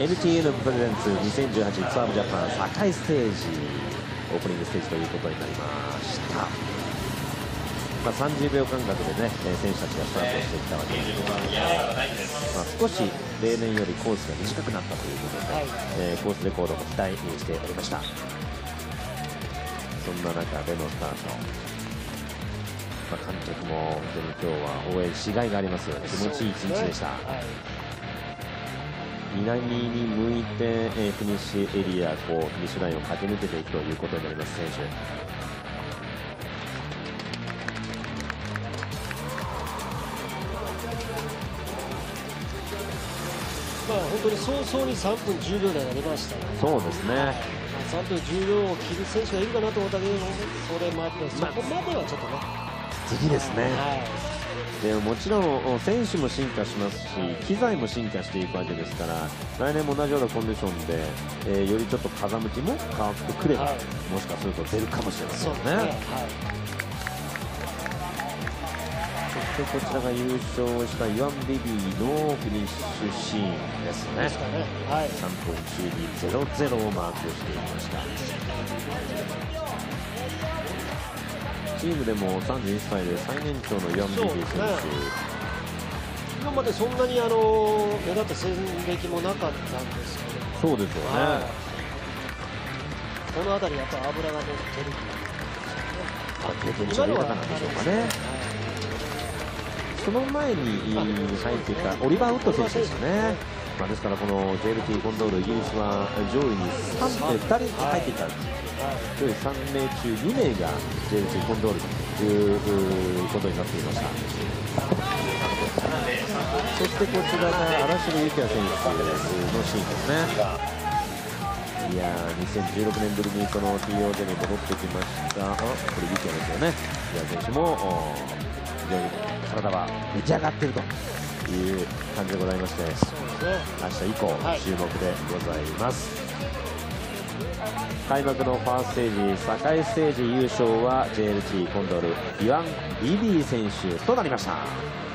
NTN プレゼンツ2018ツアージャパン堺ステージオープニングステージということになりました、まあ、30秒間隔でね選手たちがスタートしていったわけですが、まあ、少し例年よりコースが短くなったということで、はい、えー、コースレコードも期待しておりました。そんな中でのスタート。まあ、監督も本当に今日は応援しがいがあります。気持ちいい一日でした、南に向いて、えー、フィニッシュエリアこうフィニッシュラインを駆け抜けていくということになります選手。まあ、本当に早々に3分10秒台が出ました、そうですね。3分10秒を切る選手がいるかなと思ったけど、それもあって、そこまではちょっとね。次ですね、はい、でもちろん選手も進化しますし機材も進化していくわけですから来年も同じようなコンディションで、えー、よりちょっと風向きも変わってくれば、はい、もしかすると出るかもしれませんね。そしてこちらが優勝したイワン・ビビーのフィニッシュシーンですね。ですねはい、3分中に0-0をマークしていました。チームでも31歳で最年長のヤンビー選手、ね、今までそんなにあの目立った戦歴もなかったんですけど。そうですよね、はい、この辺りやっぱ油が乗ってるあ経験値が豊かなんでしょうかね、はい、その前に入っていたオリバー・ウッド選手ですよね、まあ、ですからこの JLT コンドールイギリスは上位に 3, 2人入っていたんです、上位3名中2名が JLC コンドールということになっていましたそしてこちらが荒城幸也選手のシーンですね。いやー2016年ぶりにこの TOJ に戻ってきました。あこれ幸也ですよね幸也選手も非常に体は出来上がっているという感じでございまして、明日以降、注目でございます。開幕のファーストステージ堺ステージ優勝は JLT コンドルイワン・ビビー選手となりました。